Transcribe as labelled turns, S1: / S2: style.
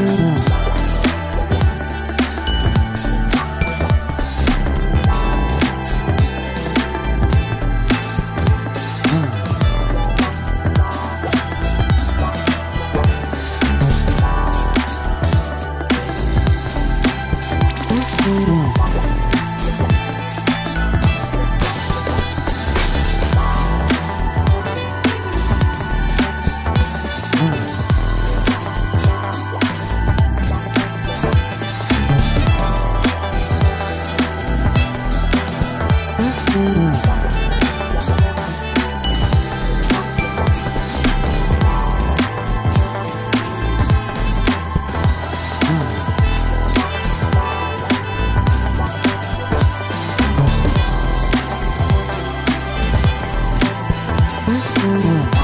S1: Hmm. Ooh.